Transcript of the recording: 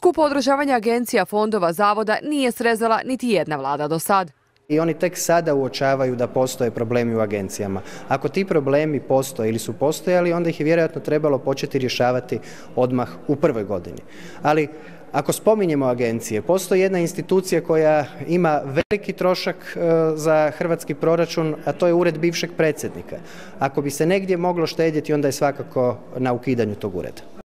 Skupo održavanje agencija, fondova, zavoda nije srezala niti jedna vlada do sad. I oni tek sada uočavaju da postoje problemi u agencijama. Ako ti problemi postoje ili su postojali, onda ih je vjerojatno trebalo početi rješavati odmah u prvoj godini. Ali ako spominjemo agencije, postoji jedna institucija koja ima veliki trošak e, za hrvatski proračun, a to je ured bivšeg predsjednika. Ako bi se negdje moglo štedjeti, onda je svakako na ukidanju tog ureda.